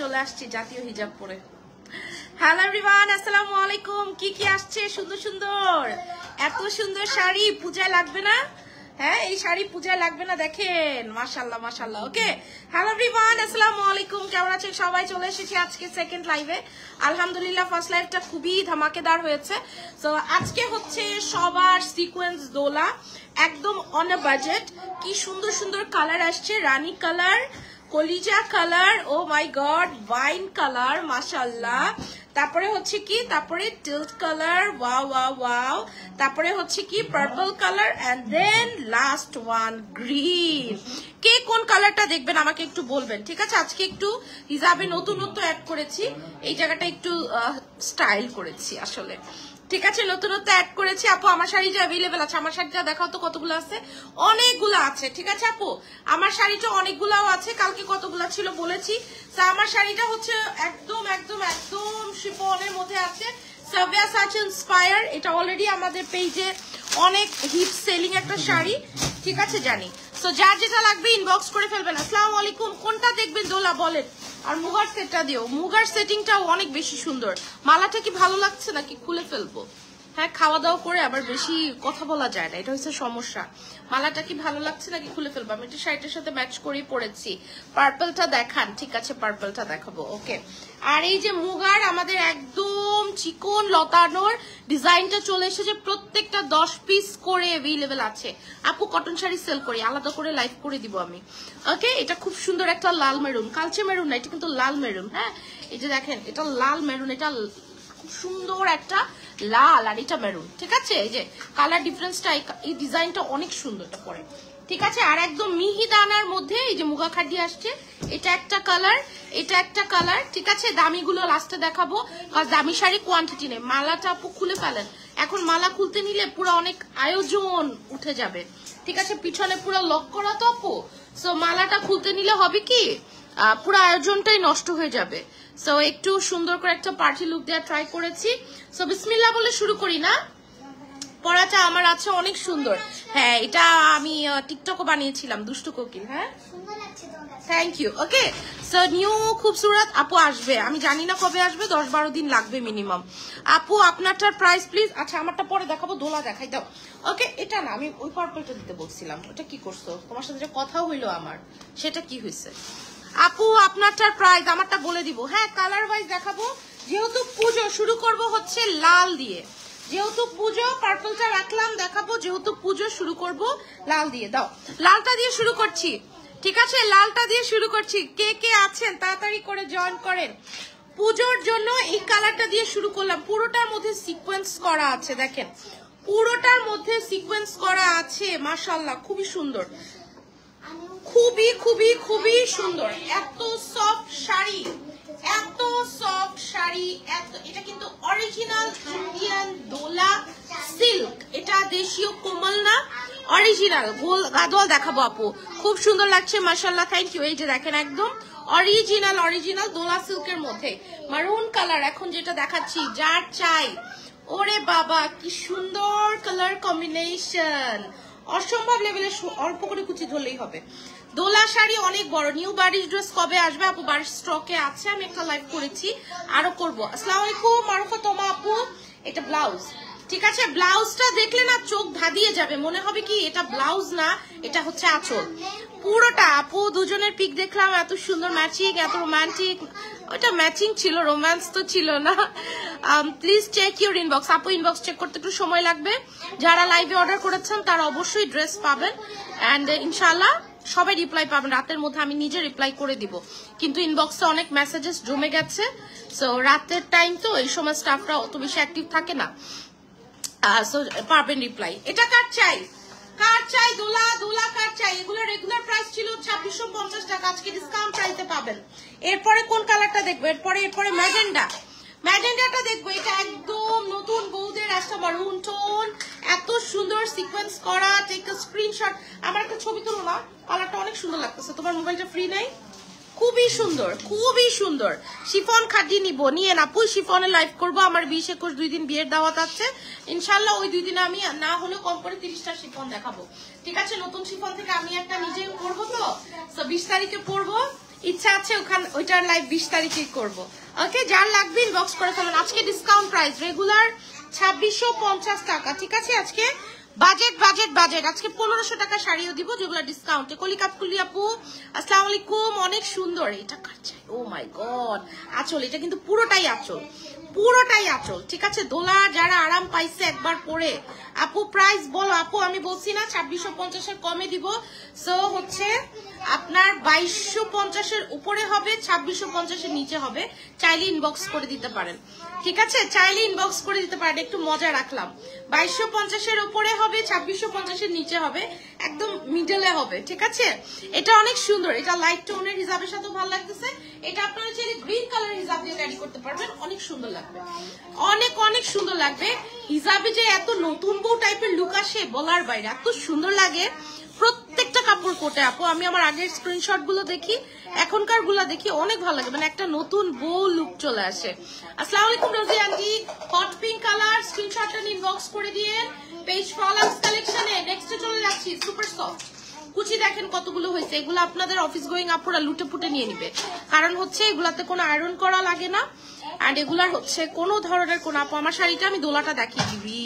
চলে আসছি জাতীয় হিজাব পরে। হ্যালো এভরিওয়ান আসসালামু আলাইকুম। কি কি আসছে? সুন্দর সুন্দর। এত সুন্দর শাড়ি পূজায় লাগবে না? হ্যাঁ এই শাড়ি পূজায় লাগবে না, দেখেন। মাশাল্লাহ মাশাল্লাহ ওকে হ্যালো এভরিওয়ান আসসালামু আলাইকুম। কেমন আছেন সবাই? চলে এসেছি আজকে সেকেন্ড লাইভে আলহামদুলিল্লাহ ফার্স্ট লাইভটা খুবই ধামাকেদার হয়েছে। তো আজকে হচ্ছে সবার সিকোয়েন্স দোলা। একদম অন বাজেট কি সুন্দর সুন্দর কালার আসছে? রানী কালার কলিজা colour, oh my god wine colour মাশাল্লাহ তারপরে হচ্ছে কি? তারপরে teal colour, wow wow wow. তারপরে হচ্ছে কি? Purple colour and then last one green কে কোন কালারটা দেখবেন আমাকে একটু বলবেন, ঠিক আছে? আজকে একটু হিসাবে নতুনত্ব অ্যাড করেছি। এই জায়গাটা একটু স্টাইল করেছি আসলে। ঠিক আছে, নতুনত্ব অ্যাড করেছি। আপু, আমার শাড়িটা অ্যাভেলেবেল আছে, আমার শাড়িটা দেখাও তো কতগুলো আছে। অনেকগুলো আছে, ঠিক আছে, আপু? আমার শাড়িটা অনেকগুলাও আছে, কালকে কতগুলো ছিল বলেছি। তো আমার শাড়িটা হচ্ছে একদম একদম একদম শিপনের মধ্যে আছে। সাভিয়া সাচ ইন্সপায়ার এটা অলরেডি আমাদের পেজে অনেক হিট সেলিং একটা শাড়ি, ঠিক আছে, জানি। সো যার যেটা লাগবে ইনবক্স করে ফেলবেন। আসসালামু আলাইকুম, কোনটা দেখবেন দোলা বলেন। আর মুগার সেটটা দিও। মুগার সেটিংটাও অনেক বেশি সুন্দর। মালাটা কি ভালো লাগছে নাকি খুলে ফেলব? হ্যাঁ খাওয়া দাওয়া করে আবার বেশি কথা বলা যায় না। এটা হচ্ছে সমস্যা। মালাটা কি ভালো লাগছে নাকি খুলে ফেলব? আমি এটা শাড়িটার সাথে ম্যাচ করেই পরেছি। পার্পলটা দেখান। ঠিক আছে, পার্পলটা দেখাবো। ওকে। আর এই যে মুগার, আমাদের একদম চিকন, লতানোর ডিজাইনটা চলে এসেছে। প্রত্যেকটা দশ পিস করে অ্যাভেলেবেল আছে। আপু কটন শাড়ি সেল করি। আলাদা করে লাইভ করে দিব আমি। ওকে? এটা খুব সুন্দর একটা লাল মেরুন কালচে মেরুন না, এটা কিন্তু লাল মেরুন হ্যাঁ? এই যে দেখেন, এটা লাল মেরুন এটা খুব সুন্দর একটা লাল আর এটা মেরুন ঠিক আছে? এই যে কালার ডিফারেন্সটা এই ডিজাইনটা অনেক সুন্দর পরে। ঠিক আছে? আর একদম মিহি দানার মধ্যে এই যে মুগা খাডি আসছে, এটা একটা কালার এটা একটা কালার ঠিক আছে? দামিগুলো লাস্টে দেখাবো দামি শাড়ি কোয়ান্টিটি নেই। মালাটা আপু খুলে ফেলেন। এখন মালা খুলতে নিলে পুরো অনেক আয়োজন উঠে যাবে। ঠিক আছে? পিছনে পুরো লক করা তো আপু। সো মালাটা খুলতে নিলে হবে কি? পুরো আয়োজনটাই নষ্ট হয়ে যাবে। সো একটু সুন্দর করে একটা পার্টি লুক দেওয়া ট্রাই করেছি। সো বিসমিল্লা বলে শুরু করি না। পড়াটা আমার আছে অনেক সুন্দর। হ্যাঁ এটা আমি টিকটকও বানিয়েছিলাম দুষ্টু কোকিল হ্যাঁ? Thank you okay so new খুবসুরত আপু আসবে। আমি জানি না কবে আসবে দশ বারো দিন লাগবে মিনিমাম আপু আপনারটার প্রাইস প্লিজ আচ্ছা আমারটা পরে দেখাবো দোলা দেখাই দাও। ওকে এটা না আমি ওই পার্পলটা দিতে বলছিলাম। ওটা কি করছ? তোমার সাথে যে কথা হইল আমার। সেটা কি হয়েছে আপু, আপনারটার প্রাইস আমারটা বলে দিব। হ্যাঁ কালার ওয়াইজ দেখাবো। যেহেতু পুজো শুরু করব হচ্ছে লাল দিয়ে। যেহেতু পুজো পার্পলটা রাখলাম, দেখাবো। যেহেতু পুজো শুরু করব লাল দিয়ে। দাও। লালটা দিয়ে শুরু করছি। ঠিক আছে? লালটা দিয়ে শুরু করছি। কে কে আছেন, তাড়াতাড়ি করে জয়েন করেন। পুজোর জন্য এই কালারটা দিয়ে শুরু করলাম। পুরোটার মধ্যে সিকোয়েন্স করা আছে, দেখেন। পুরোটার মধ্যে সিকোয়েন্স করা আছে মাশাল্লাহ খুবই সুন্দর। খুবই খুবই খুবই সুন্দর। এত সফট শাড়ি, এত সফট শাড়ি, এত এটা কিন্তু অরিজিনাল ইন্ডিয়ান দোলা সিল্ক এটা দেশীয় কোমল না অরিজিনাল গোল গাদোয়াল দেখাবো আপু। খুব সুন্দর লাগছে মাসাল্লাহ থ্যাংক ইউ এই যে দেখেন একদম অরিজিনাল অরিজিনাল দোলা সিল্কের মধ্যে। মারুন কালার এখন যেটা দেখাচ্ছি, যার চাই। ওরে বাবা, কি সুন্দর কালার কম্বিনেশন অসম্ভব লেভেলে অল্প করে কুচি ধরলেই হবে। দোলা শাড়ি অনেক বড়। নিউ বাড়ির ড্রেস কবে আসবে? আপু বাড়ির স্টকে আছে, আমি একটা লাইভ করেছি। আরও করব। আসসালামু আলাইকুম, মারুফা, তোমা আপু। এটা ব্লাউজ ঠিক আছে ব্লাউজটা দেখলে না চোখ ধাঁধিয়ে যাবে। মনে হবে কি এটা ব্লাউজ না, এটা হচ্ছে আঁচল। পুরোটা আপু, দুজনের পিক দেখলাম, এত সুন্দর ম্যাচিং এত রোমান্টিক ওটা ম্যাচিং ছিল রোম্যান্স তো ছিল না। প্লিজ চেক ইউর ইনবক্স আপু ইনবক্স চেক করতে একটু সময় লাগবে। যারা লাইভে অর্ডার করেছেন, তারা অবশ্যই ড্রেস পাবেন। অ্যান্ড ইনশাল্লাহ সবাই রিপ্লাই পাবেন। রাতের মধ্যে আমি নিজে রিপ্লাই করে দিব। কিন্তু ইনবক্সে অনেক মেসেজেস জমে গেছে। সো রাতের টাইম তো এই সময় স্টাফরা অত বেশি অ্যাক্টিভ থাকে না। সো পাবেন রিপ্লাই এটা কার চাই? কার চাই? দোলা দোলা কার চাই? এগুলো রেগুলার প্রাইস ছিল ছাব্বিশশো পঞ্চাশ টাকা। আজকে ডিসকাউন্ট প্রাইসে পাবেন। এরপরে কোন কালারটা দেখব? এরপরে এরপরে ম্যাজেন্ডা ম্যাজেন্ডাটা দেখব, এটা একদম নতুন বৌদের একটা মারুন টোন এত সুন্দর সিকোয়েন্স করা টেক স্ক্রিনশট আমার একটা ছবি তুলো না কালারটা অনেক সুন্দর লাগতেছে। তোমার মোবাইলটা ফ্রি নাই? খুবই সুন্দর খুবই সুন্দর। শিফন খাটি নিব, নিয়ে না, পুই শিফনে লাইভ করব। আমার বিশ একুশ দুই দিন বিয়ের দাওয়াত আছে। ইনশাল্লাহ ওই দুই দিন আমি না হলেও কম করে তিরিশটা শিফন দেখাবো। ঠিক আছে, নতুন শিফন থেকে আমি একটা নিজে পরবো তো? বিশ তারিখে পরবো। ইচ্ছা আছে ওখান ওইটার লাইভ বিশ তারিখে করব। ওকে যার লাগবে ইনবক্স করে ফেলেন। আজকে ডিসকাউন্ট প্রাইস রেগুলার ছাব্বিশশো পঞ্চাশ টাকা, ঠিক আছে? আজকে বাজেট বাজেট বাজেট আজকে পনেরোশো টাকা শাড়িও দিব যেগুলো ডিসকাউন্টে কলিকাপ কুলি আপু, আসসালামু আলাইকুম। অনেক সুন্দর। এটা কার চাই ও মাই গড আচল, এটা কিন্তু পুরোটাই আচল। পুরোটাই আচল, ঠিক আছে? দোলা যারা আরাম পাইছে একবার পরে। আপু প্রাইস বলো। আপু, আমি বলছি না, ছাব্বিশশো পঞ্চাশের কমে দিব। সো হচ্ছে আপনার বাইশশো পঞ্চাশের উপরে হবে, ছাব্বিশশো পঞ্চাশের নিচে হবে। চাইলে ইনবক্স করে দিতে পারেন। ঠিক আছে? চাইলে ইনবক্স করে দিতে পারেন। একটু মজা রাখলাম। বাইশশো পঞ্চাশের উপরে হবে, ছাব্বিশশো পঞ্চাশের নিচে হবে, একদম মিডলে হবে। ঠিক আছে? এটা অনেক সুন্দর। এটা লাইট টোনের হিসাবের সাথে ভালো লাগতেছে। এটা আপনারা চাইলে গ্রিন কালার হিসাব দিয়ে ক্যারি করতে পারবেন। অনেক সুন্দর লাগবে। অনেক অনেক সুন্দর লাগবে। হিসাবে যে এত নতুন বউ টাইপের লুক আসে, বলার বাইরে। এত সুন্দর লাগে। প্রত্যেকটা কাপড় কোটে, আপু। আমি আমার আগের স্ক্রিনশটগুলো দেখি, এখনকারগুলো দেখি অনেক ভালো লাগে। মানে একটা নতুন বউ লুক চলে আসে। আসসালামু আলাইকুম, Rosy aunty. Hot pink colour স্ক্রিনশটটা ইনবক্স করে দিয়ে পেজ ফলাক্স কালেকশনে নেক্সটে চলে যাচ্ছি সুপার সফট কুচি দেখেন কতগুলো হয়েছে। এগুলো আপনাদের অফিস গোয়িং আপুরা লুটে পুটে নিয়ে নিবে। কারণ হচ্ছে এগুলাতে কোনো আয়রন করা লাগে না। আর এগুলার হচ্ছে কোনো ধরনের কোনো, আপু, আমার শাড়িটা আমি দোলাটা দেখিয়ে দিবি।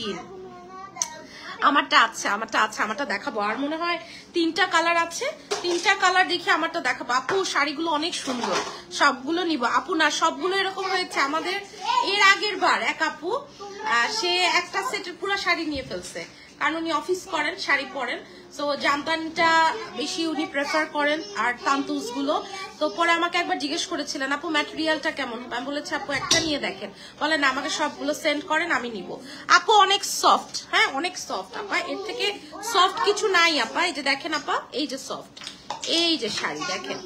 আমারটা আছে আমারটা আছে, আমারটা দেখাবো। আর মনে হয় তিনটা কালার আছে, তিনটা কালার দেখে আমারটা দেখাবো। আপু, শাড়িগুলো অনেক সুন্দর। সবগুলো নিব। আপু, না, সবগুলো এরকম হয়েছে আমাদের এর আগের বার। এক আপু সে একটা সেটের পুরো শাড়ি নিয়ে ফেলছে। কারণ উনি অফিস করেন, শাড়ি পরেন। তো জামদানিটা বেশি উনি প্রেফার করেন আর তান্তুসগুলো তো পরে আমাকে একবার জিজ্ঞেস করেছিলেন, আপু ম্যাটেরিয়ালটা কেমন আমি বলেছি, আপু, একটা নিয়ে দেখেন। বলেন আমাকে সবগুলো সেন্ড করেন, আমি নিব। আপু, অনেক সফট হ্যাঁ অনেক সফট আপা। এর থেকে সফট কিছু নাই, আপা। এই যে দেখেন, আপা, এই যে সফট এই যে শাড়ি, দেখেন।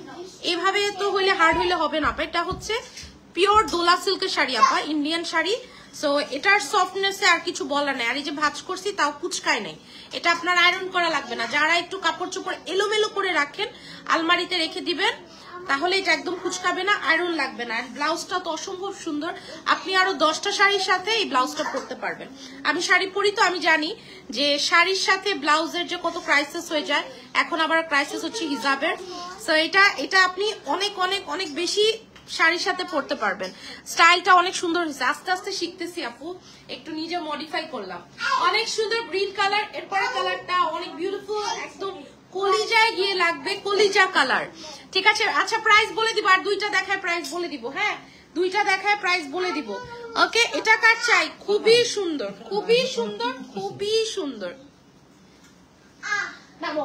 এইভাবে তো হইলে হার্ড হইলে হবে না, আপা। এটা হচ্ছে পিওর দোলা সিল্কের শাড়ি, আপা ইন্ডিয়ান শাড়ি। সো এটার সফটনেসে আর কিছু বলার নেই। আর এই যে ভাজ করছি, তাও কুচকায় নাই। এটা আপনার আয়রন করা লাগবে না। যারা একটু কাপড় চোপড় এলোমেলো করে রাখেন, আলমারিতে রেখে দিবেন, তাহলে এটা একদম কুচকাবে না আয়রন লাগবে না। আর ব্লাউজটা তো অসম্ভব সুন্দর। আপনি আরও দশটা শাড়ির সাথে এই ব্লাউজটা পরতে পারবেন। আমি শাড়ি পরি তো, আমি জানি যে শাড়ির সাথে ব্লাউজের যে কত ক্রাইসিস হয়ে যায়, এখন আবার ক্রাইসিস হচ্ছে হিজাবের। সো এটা এটা আপনি অনেক অনেক অনেক বেশি শাড়ির সাথে পরতে পারবেন। স্টাইলটা অনেক সুন্দর হয়েছে। আস্তে আস্তে শিখতেছি আপু। একটু নিজে মডিফাই করলাম। অনেক সুন্দর গ্রিন কালার এরপরে কালারটা অনেক বিউটিফুল একদম কলিজায় গিয়ে লাগবে কলিজা কালার ঠিক আছে? আচ্ছা প্রাইস বলে দিব। আর দুইটা দেখায় প্রাইস বলে দিব হ্যাঁ? দুইটা দেখায় প্রাইস বলে দিব। ওকে এটা কার চাই? খুবই সুন্দর খুবই সুন্দর খুবই সুন্দর। নামো।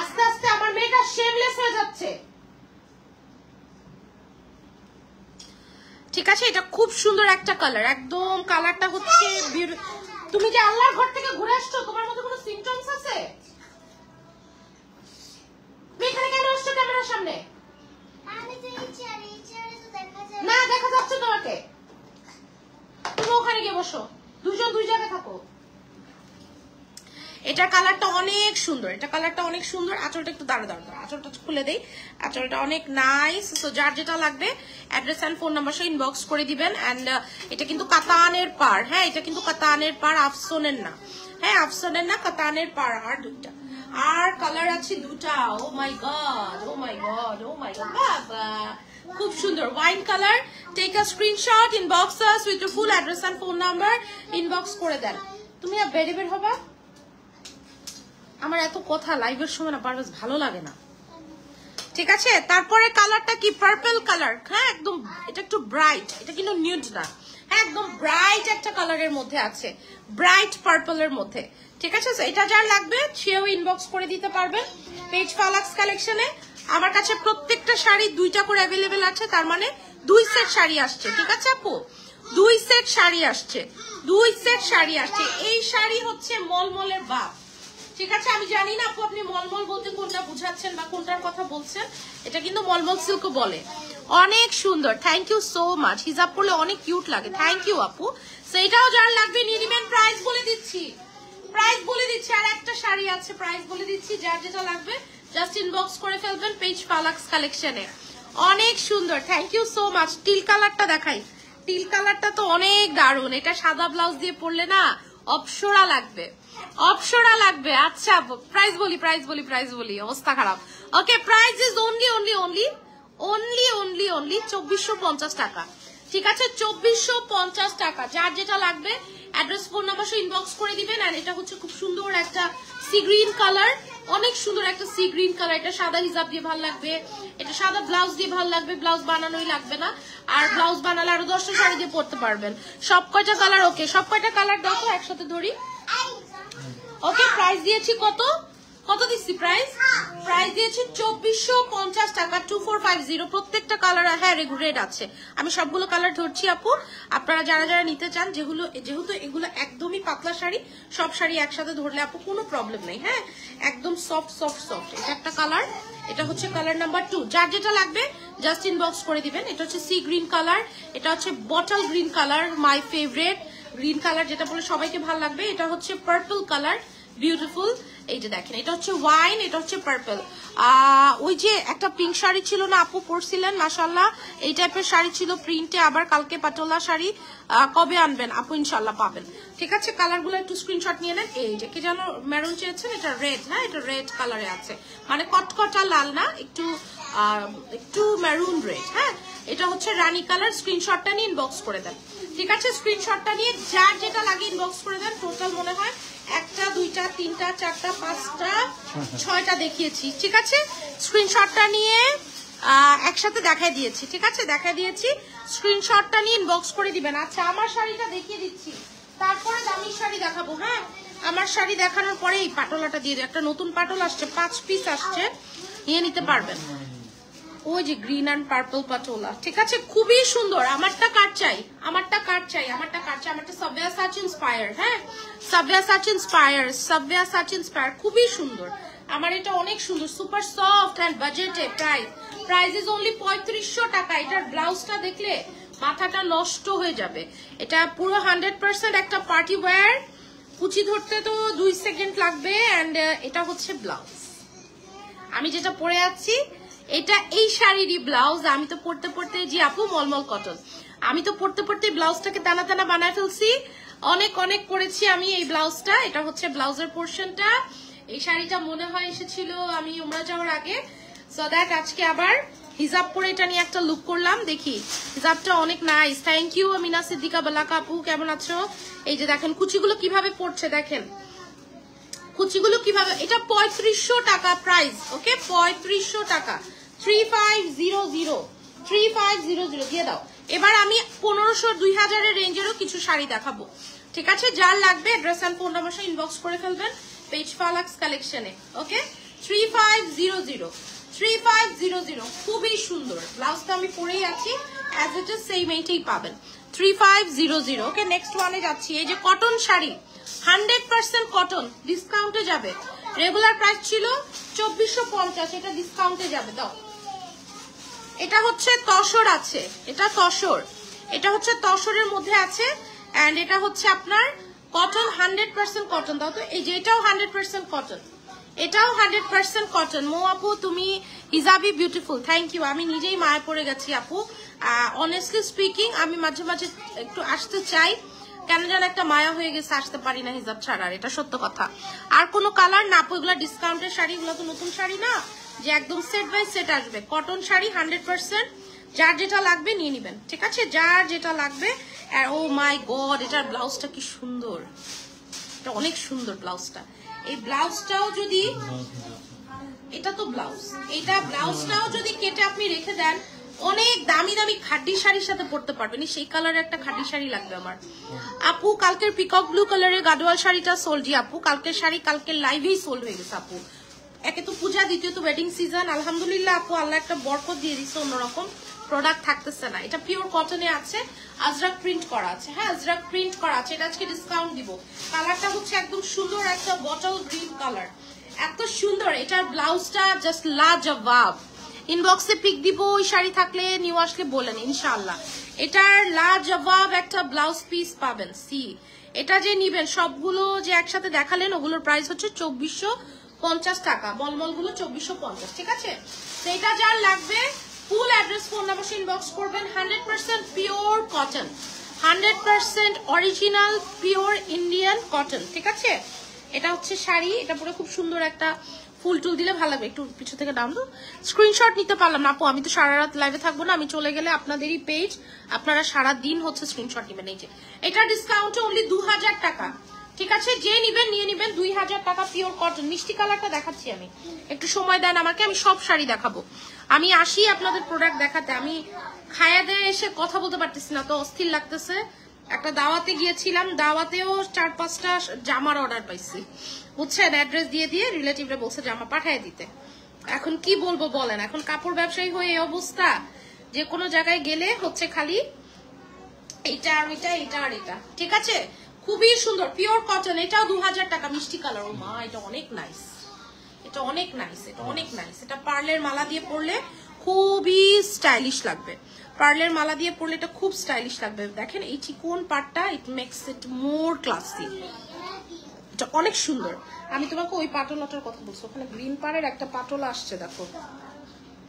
আস্তে আস্তে আমার মেয়েটা শেমলেস হয়ে যাচ্ছে। ঠিক আছে এটা খুব সুন্দর একটা কালার একদম কালারটা হচ্ছে তুমি যে আল্লাহর ঘর থেকে ঘুরে আসছো? তোমার মধ্যে কোনো সিমটমস আছে? তুমি এখানে কেন আসছো ক্যামেরার সামনে? আমি তো এই চেয়ারে এই তো দেখা যায় না দেখা যাচ্ছে তোমাকে। তুমি ওখানে গিয়ে বসো। দুজন দুই জায়গায় থাকো। এটা কালারটা অনেক সুন্দর, এটা কালারটা অনেক সুন্দর, আঁচলটা একটু দাঁড়া দাঁড়া। আঁচলটা খুলে দেই। আঁচলটা অনেক নাইস তো যার যেটা লাগবে অ্যাড্রেস অ্যান্ড ফোন নাম্বার সহ ইনবক্স করে দিবেন অ্যান্ড এটা কিন্তু কাতানের পার হ্যাঁ এটা কিন্তু কাতানের পার আফসোনের না। হ্যাঁ আফসোনের না, কাতানের পার আর দুটা আর কালার আছে দুটা ও my god oh my god oh my god বাবা। খুব সুন্দর wine colour take a screenshot inbox us with full address and phone number inbox করে দেন। তুমি বেড়ে বের হবা। আমার এত কথা লাইভের সময় না পারভেজ ভালো লাগে না। ঠিক আছে? তারপরে কালারটা কি? পার্পল কালার হ্যাঁ একদম, এটা একটু ব্রাইট এটা কিন্তু নিউড না। হ্যাঁ একদম ব্রাইট একটা কালারের মধ্যে আছে। ব্রাইট পার্পলের মধ্যে। ঠিক আছে? এটা যার লাগবে, সেও ইনবক্স করে দিতে পারবে পেজ ফালাক্স কালেকশনে আমার কাছে প্রত্যেকটা শাড়ি দুইটা করে অ্যাভেলেবেল আছে, তার মানে দুই সেট শাড়ি আসছে। ঠিক আছে, আপু? দুই সেট শাড়ি আসছে। দুই সেট শাড়ি আসছে। এই শাড়ি হচ্ছে মলমলের বাপ। ঠিক আছে, আমি জানি না আপু, আপনি মলমল বলতে কোনটা বুঝাচ্ছেন বা কোনটার কথা বলছেন। এটা কিন্তু মলমল সিল্ক বলে। অনেক সুন্দর থ্যাংক ইউ সো মাচ হিজাব করলে অনেক কিউট লাগে থ্যাংক ইউ আপু। সেইটাও যার লাগবে, নিয়ে নিবেন প্রাইস বলে দিচ্ছি। প্রাইস বলে দিচ্ছি, আর একটা শাড়ি আছে প্রাইস বলে দিচ্ছি, যার যেটা লাগবে জাস্ট ইনবক্স করে ফেলবেন পেজ পালাক্স কালেকশনে অনেক সুন্দর thank you so much teal কালারটা দেখাই। টিল কালারটা তো অনেক দারুণ, এটা সাদা ব্লাউজ দিয়ে পরলে না অপসরা লাগবে। অপসরা লাগবে আচ্ছা প্রাইস বলি প্রাইস বলি প্রাইস বলি, অবস্থা খারাপ। Okay price is only only only only only only চব্বিশশো পঞ্চাশ টাকা। ঠিক আছে? চব্বিশশো পঞ্চাশ টাকা। যার যেটা লাগবে অ্যাড্রেস ফোন নাম্বার ইনবক্স করে দিবেন আর এটা হচ্ছে খুব সুন্দর একটা সি গ্রিন কালার অনেক সুন্দর একটা সি গ্রিন কালার এটা সাদা হিসাব দিয়ে ভালো লাগবে, এটা সাদা ব্লাউজ দিয়ে ভালো লাগবে ব্লাউজ বানানোই লাগবে না। আর ব্লাউজ বানালে আরও দশটা শাড়ি দিয়ে পরতে পারবেন। সব কয়টা কালার ওকে সব কয়টা কালার দেখো, একসাথে ধরি। ওকে প্রাইস দিয়েছি কত? কত দিচ্ছি প্রাইস প্রাইস দিয়েছি চব্বিশশো পঞ্চাশ টাকা টু ফোর ফাইভ জিরো প্রত্যেকটা কালার হ্যাঁ রেড আছে। আমি সবগুলো কালার ধরছি, আপু। আপনারা যারা যারা নিতে চান, যেগুলো, যেহেতু এগুলো একদমই পাতলা শাড়ি, সব শাড়ি একসাথে ধরলে আপু কোনো প্রবলেম নেই হ্যাঁ? একদম সফট সফট সফট এটা একটা কালার এটা হচ্ছে কালার নাম্বার টু যার যেটা লাগবে জাস্ট ইনবক্স করে দিবেন। এটা হচ্ছে সি গ্রিন কালার এটা হচ্ছে bottle green colour my favourite green colour যেটা বলে সবাইকে ভালো লাগবে, এটা হচ্ছে পার্পল কালার বিউটিফুল এই যে দেখেন, এটা হচ্ছে ওয়াইন এটা হচ্ছে পার্পল ওই যে একটা পিঙ্ক শাড়ি ছিল না, আপু পরছিলেন মাসাল্লাহ এই টাইপের শাড়ি ছিল প্রিন্টে আবার কালকে পাটোলা শাড়ি কবে আনবেন? আপু ইনশাল্লাহ পাবেন। ঠিক আছে, কালারগুলো একটু স্ক্রিনশট নিয়ে নেন। এই যে, কি যেন মেরুন চেয়েছেন, এটা রেড না? এটা রেড কালারে আছে। মানে কটকটা লাল না, একটু একটু মেরুন রেড হ্যাঁ? এটা হচ্ছে রানী কালার স্ক্রিনশটটা নিয়ে ইনবক্স করে দেন। ঠিক আছে স্ক্রিনশটটা নিয়ে যার যেটা লাগে ইনবক্স করে দেন। টোটাল মনে হয় একটা দুইটা তিনটা চারটা পাঁচটা ছয়টা দেখিয়েছি ঠিক আছে? স্ক্রিনশটটা নিয়ে একসাথে দেখাই দিয়েছি ঠিক আছে? দেখাই দিয়েছি। স্ক্রিনশটটা নিয়ে ইনবক্স করে দিবেন। আচ্ছা আমার শাড়িটা দেখিয়ে দিচ্ছি। তারপরে দামি শাড়ি দেখাবো হ্যাঁ? আমার শাড়ি দেখানোর পরে এই পাটলাটা দিয়ে একটা নতুন পাটল আসছে পাঁচ পিস আসছে। নিয়ে নিতে পারবেন। ওই যে গ্রিন অ্যান্ড পার্পল পাটোলা ঠিক আছে? খুবই সুন্দর। আমারটা কার চাই? আমারটা কার চাই? আমারটা কার চাই? আমারটা সাবভিয়া সাচ ইন্সপায়ার হ্যাঁ? Sabyasachi inspire Sabyasachi inspire খুবই সুন্দর। আমার এটা অনেক সুন্দর। সুপার সফট অ্যান্ড বাজেটে প্রাইস প্রাইস ইজ অনলি পঁয়ত্রিশশো টাকা। এটার ব্লাউজটা দেখলে মাথাটা নষ্ট হয়ে যাবে। এটা পুরো হান্ড্রেড পার্সেন্ট একটা পার্টি ওয়্যার কুচি ধরতে তো দুই সেকেন্ড লাগবে। অ্যান্ড এটা হচ্ছে ব্লাউজ আমি যেটা পরে আছি এটা এই শাড়িরই ব্লাউজ আমি তো পড়তে পড়তে জি আপু, মলমল কটন আমি তো পড়তে পড়তে ব্লাউজটাকে দানা দানা বানায় ফেলছি। অনেক অনেক পরেছি আমি এই ব্লাউজটা এটা হচ্ছে ব্লাউজের পোর্শনটা এই শাড়িটা মনে হয় এসেছিল আমি উমরা যাওয়ার আগে। সো দ্যাট আজকে আবার হিজাব পরে এটা নিয়ে একটা লুক করলাম, দেখি। হিজাবটা অনেক nice thank you Mina Siddika, বেলাকা আপু, কেমন আছো? এই যে দেখেন, কুচিগুলো কীভাবে পড়ছে দেখেন। কুচিগুলো কীভাবে এটা পঁয়ত্রিশশো টাকা প্রাইস ওকে পঁয়ত্রিশশো টাকা। Three five zero zero three five zero zero দিয়ে দাও। এবার আমি পনেরোশো দুই হাজারের রেঞ্জেরও কিছু শাড়ি দেখাবো। ঠিক আছে? যার লাগবে অ্যাড্রেস অ্যান্ড ফোন ইনবক্স করে ফেলবেন পেজ ফালাক্স কালেকশনে okay three five zero zero three five zero zero খুবই সুন্দর। ব্লাউজটা আমি পরেই আছি অ্যাজ ইট ইজ সেই মেয়েটাই পাবেন। Three five zero zero okay next ওয়ানে যাচ্ছি। এই যে cotton sari hundred percent cotton ডিসকাউন্টে যাবে। রেগুলার প্রাইস ছিল চব্বিশশো পঞ্চাশ, এটা ডিসকাউন্টে যাবে, দাও। এটা হচ্ছে তসর আছে। এটা তসর। এটা হচ্ছে তসরের মধ্যে আছে অ্যান্ড এটা হচ্ছে আপনার কটন হান্ড্রেড পার্সেন্ট কটন দাও তো, এই যে এটাও হান্ড্রেড পার্সেন্ট কটন এটাও হান্ড্রেড পার্সেন্ট কটন মো আপু, তুমি হিজাবি বিউটিফুল থ্যাংক ইউ আমি নিজেই মায়ে পড়ে গেছি আপু। অনেস্টলি স্পিকিং আমি মাঝে মাঝে একটু আসতে চাই। কেন যেন একটা মায়া হয়ে গেছে, আসতে পারি না হিজাব ছাড়ার এটা সত্য কথা। আর কোনো কালার না আপু, এগুলো ডিসকাউন্টের শাড়ি, এগুলো তো নতুন শাড়ি না? যে একদম সেট বাই সেট আসবে। কটন শাড়ি হান্ড্রেড পার্সেন্ট যার যেটা লাগবে নিয়ে নিবেন, ঠিক আছে? যার যেটা লাগবে ও মাই গড এটার ব্লাউজটা কি সুন্দর। এটা অনেক সুন্দর ব্লাউজটা। এই ব্লাউজটাও যদি, এটা তো ব্লাউজ। এটা ব্লাউজটাও যদি কেটে আপনি রেখে দেন, অনেক দামি দামি খাড্ডি শাড়ির সাথে পরতে পারবেন। সেই কালারের একটা খাড্ডি শাড়ি লাগবে আমার। আপু, কালকের পিকক ব্লু কালারের গাডোয়াল শাড়িটা সোল্ড জি আপু। কালকের শাড়ি, কালকের লাইভেই সোল্ড হয়ে গেছে আপু। একে তো পূজা, দ্বিতীয় তো ওয়েডিং সিজন আলহামদুলিল্লাহ আপু, আল্লাহ একটা বরকত দিয়ে দিচ্ছে অন্যরকম প্রোডাক্ট থাকতেছে না। এটা পিওর কটনে আছে আজরাক প্রিন্ট করা আছে। হ্যাঁ আজরাক প্রিন্ট করা আছে, এটা আজকে ডিসকাউন্ট দিব। কালারটা হচ্ছে একদম সুন্দর একটা বটল গ্রিন কালার এত সুন্দর, এটার ব্লাউজটা জাস্ট লাজবাব। ইনবক্সে পিক দিব, ওই শাড়ি থাকলে নিউ আসলে বলেন ইনশাল্লাহ এটার লাজবাব একটা ব্লাউজ পিস পাবেন সি এটা যে নিবেন, সবগুলো যে একসাথে দেখালেন, ওগুলোর প্রাইস হচ্ছে চব্বিশশো পঞ্চাশ টাকা। বলমলগুলো চব্বিশশো পঞ্চাশ, ঠিক আছে? এটা যার লাগবে full address phone number inbox করবেন। Hundred percent pure cotton hundred percent original pure Indian cotton ঠিক আছে? এটা হচ্ছে শাড়ি, এটা পরে খুব সুন্দর একটা ফুল টুল দিলে ভালো লাগবে। একটু পিছু থেকে দাম স্ক্রিনশট নিতে পারলাম না, আপু, আমি তো সারা রাত লাইভে থাকব না, আমি চলে গেলে আপনাদেরই পেজ আপনারা সারা দিন হচ্ছে স্ক্রিনশট নেবেন। এই যে, এটা ডিসকাউন্টে অনলি দু হাজার টাকা। ঠিক আছে যে নিবেন, নিয়ে নিবেন, দুই হাজার টাকা পিওর কটন মিষ্টি কালারটা দেখাচ্ছি আমি। একটু সময় দেন আমাকে, আমি সব শাড়ি দেখাবো। আমি আসি আপনাদের প্রোডাক্ট দেখাতে। আমি খায়া দেয় এসে কথা বলতে পারতেছি না, তো অস্থির লাগতেছে। একটা দাওয়াতে গিয়েছিলাম, দাওয়াতেও চার পাঁচটা জামার অর্ডার পাইছি। বুঝছেন অ্যাড্রেস দিয়ে দিয়ে রিলেটিভরা বলছে জামা পাঠিয়ে দিতে। এখন কি বলব বলেন, এখন কাপড় ব্যবসায়ী হয়ে এই অবস্থা। যে কোনো জায়গায় গেলে হচ্ছে খালি এটা আর এটা এটা আর এটা। ঠিক আছে? খুবই সুন্দর পিওর কটন এটাও দু হাজার টাকা, মিষ্টি কালার। ও মা, এটা অনেক নাইস এটা অনেক নাইস এটা অনেক নাইস এটা পার্লের মালা দিয়ে পরলে খুবই স্টাইলিশ লাগবে। পার্লের মালা দিয়ে পরলে এটা খুব স্টাইলিশ লাগবে। দেখেন, এই চিকন পার্টটা it makes it more classy এটা অনেক সুন্দর। আমি তোমাকে ওই পাটলাটার কথা বলছি। ওখানে গ্রিন পাড়ের একটা পাটলা আসছে, দেখো।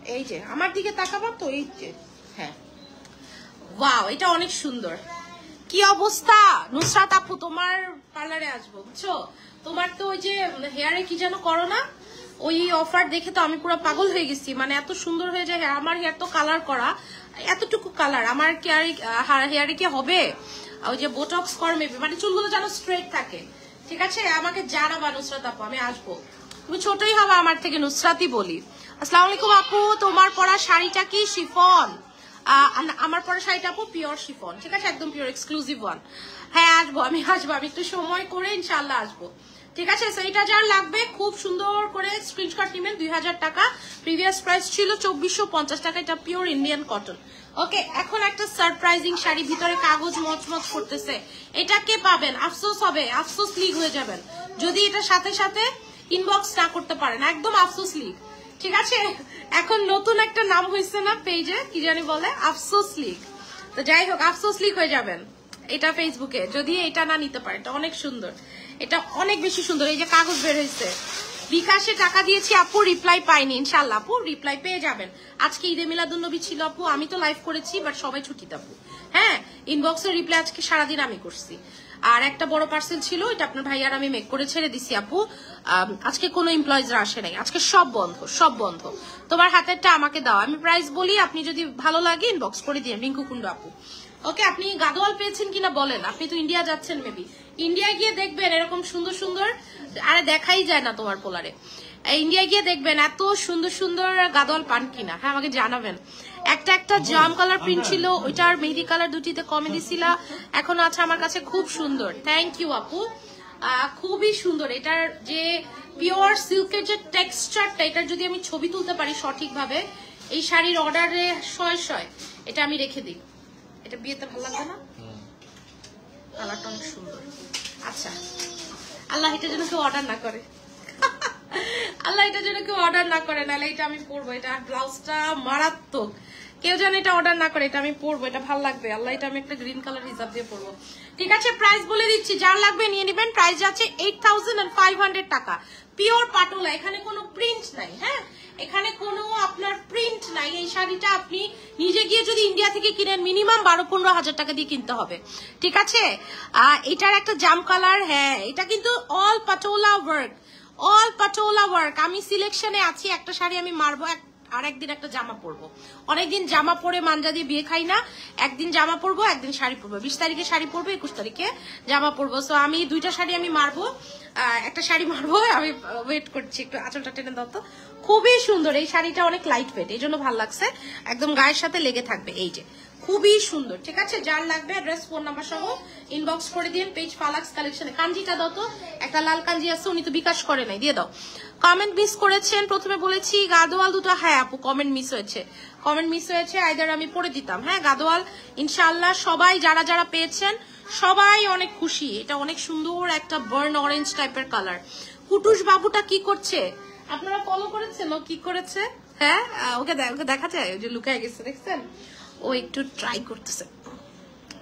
এই যে, আমার দিকে তাকাবার তো, এই যে। হ্যাঁ। ওয়াও এটা অনেক সুন্দর। কি অবস্থা? নুসরাত আপু, তোমার পার্লারে আসব, বুঝছ? তোমার তো ওই যে হেয়ারে কি যেন করো না? ওই অফার দেখে তো আমি পুরো পাগল হয়ে গেছি। মানে এত সুন্দর হয়ে যায়। আমার হেয়ার তো কালার করা, এতটুকু কালার আমার কি আর হেয়ারে কি হবে? ওই যে বোটক্স কর মেবি মানে চুলগুলো যেন স্ট্রেট থাকে। ঠিক আছে? আমাকে জানাবা নুসরাত আপু, আমি আসব। তুমি ছোটই হবে আমার থেকে, নুসরাতই বলি। আসসালামু আলাইকুম আপু, তোমার পরা শাড়িটা কি? শিফন। আমার পরে শাড়িটা আপু পিওর শিফন ঠিক আছে? একদম পিওর এক্সক্লুসিভ ওয়ান হ্যাঁ আসব আমি আসব, আমি একটু সময় করে ইনশাল্লাহ আসব। ঠিক আছে? So, এটা যার লাগবে, খুব সুন্দর করে স্ক্রিনশট নেবেন, দুই হাজার টাকা। প্রিভিয়াস প্রাইস ছিল চব্বিশশো পঞ্চাশ টাকা, এটা পিওর ইন্ডিয়ান কটন ওকে এখন একটা সারপ্রাইজিং শাড়ি, ভিতরে কাগজ মচমচ করতেছে। এটা কে পাবেন? আফসোস হবে, আফসোস লিগ হয়ে যাবেন। যদি এটা সাথে সাথে ইনবক্স না করতে পারেন, একদম আফসোস লিগ ঠিক আছে? এখন নতুন একটা নাম হয়েছে না পেজে কি জানি বলে? আফসোস লিগ। তো যাই হোক, আফসোস লিগ হয়ে যাবেন। এটা ফেসবুকে যদি এটা না নিতে পারে এটা অনেক সুন্দর। এটা অনেক বেশি সুন্দর। এই যে কাগজ বের হয়েছে বিকাশে টাকা দিয়েছি, আপু রিপ্লাই পাইনি। ইনশাল্লাহ আপু রিপ্লাই পেয়ে যাবেন। আজকে ঈদে মিলাদুন্নবী ছিল, আপু। আমি তো লাইভ করেছি বাট সবাই ছুটিতে, আপু। হ্যাঁ ইনবক্সের রিপ্লাই আজকে সারাদিন আমি করছি। আর একটা বড় পার্সেল ছিল এটা আপনার ভাইয়ার আমি মেক করে ছেড়ে দিছি, আপু। আজকে কোনো এমপ্লয়িজরা আসে নাই। আজকে সব বন্ধ সব বন্ধ। তোমার হাতেরটা আমাকে দাও। আমি প্রাইস বলি, আপনি যদি ভালো লাগে ইনবক্স করে দিন রিঙ্কু কুন্ডু আপু। ওকে, আপনি গাদোয়াল পেয়েছেন কিনা বলেন? আপনি তো ইন্ডিয়া যাচ্ছেন মেবি ইন্ডিয়া গিয়ে দেখবেন এরকম সুন্দর সুন্দর, আরে দেখাই যায় না তোমার পোলারে। ইন্ডিয়া গিয়ে দেখবেন এত সুন্দর সুন্দর গাদোয়াল পান কিনা। হ্যাঁ আমাকে জানাবেন। একটা একটা জাম কালার প্রিন্ট ছিল, ওইটার মেহেদি কালার দুটিতে কমে দিছিলা এখন আছে আমার কাছে খুব সুন্দর। থ্যাংক ইউ আপু। খুবই সুন্দর। এটার যে পিওর সিল্কের যে টেক্সচারটা এটার যদি আমি ছবি তুলতে পারি সঠিকভাবে, এই শাড়ির অর্ডারে শয় শয়, এটা আমি রেখে দিই। এটা বিয়েতে ভালো লাগবে না? কালারটা অনেক সুন্দর। আচ্ছা। আল্লাহ এটা যেন কেউ অর্ডার না করে। আল্লাহ এটা যেন কেউ অর্ডার না করে, নাহলে এটা আমি পরবো। এটা ব্লাউজটা মারাত্মক। কেউ যেন এটা অর্ডার না করে, এটা আমি পরবো, এটা ভালো লাগবে। আল্লাহ, এটা আমি একটা গ্রিন কালার হিসাব দিয়ে পরবো। ঠিক আছে প্রাইস বলে দিচ্ছি, যার লাগবে নিয়ে নেবেন। প্রাইস যাচ্ছে এইট টাকা। পিওর পাটোলা, এখানে কোনো প্রিন্ট নাই হ্যাঁ? এখানে কোনো আপনার প্রিন্ট নাই। এই শাড়িটা আপনি নিজে গিয়ে যদি ইন্ডিয়া থেকে কিনেন মিনিমাম বারো পনেরো হাজার টাকা দিয়ে কিনতে হবে। ঠিক আছে? এটার একটা জাম কালার হ্যাঁ এটা কিন্তু all patola work all patola work আমি সিলেকশনে আছি, একটা শাড়ি আমি মারবো আর একদিন একটা জামা পরবো। অনেকদিন জামা পরে মাঞ্জা দিয়ে বিয়ে খাই না, একদিন জামা পরবো, একদিন শাড়ি পরবো। বিশ তারিখে শাড়ি পরবো, একুশ তারিখে জামা পরবো। সো আমি দুইটা শাড়ি আমি মারবো একটা শাড়ি মারবো, আমি ওয়েট করছি একটু, আঁচলটা টেনে দত্ত খুবই সুন্দর, এই শাড়িটা অনেক লাইট ওয়েট এই জন্য ভালো লাগছে। একদম গায়ের সাথে লেগে থাকবে, এই যে। খুবই সুন্দর, ঠিক আছে? যার লাগবে অ্যাড্রেস ফোন নাম্বার সহ ইনবক্স করে দিন পেজ ফালাক্স কালেকশনে কাঞ্জিটা দাও তো, একটা লাল কাঞ্জি আছে, উনি তো বিকাশ করে নাই, দিয়ে দাও। কমেন্ট মিস করেছেন, প্রথমে বলেছি, গাদোয়াল দুটো হ্যাঁ আপু কমেন্ট মিস হয়েছে। কমেন্ট মিস হয়েছে আইদার আমি পড়ে দিতাম। হ্যাঁ গাদোয়াল ইনশাল্লাহ সবাই যারা যারা পেয়েছেন, সবাই অনেক খুশি। এটা অনেক সুন্দর একটা বার্ন অরেঞ্জ টাইপের কালার কুটুস বাবুটা কি করছে? আপনারা ফলো করেছেন? ও কি করেছে? হ্যাঁ ওকে ওকে দেখা যায় ওই যে লুকায় গেছে, দেখছেন? ও একটু ট্রাই করতেছে।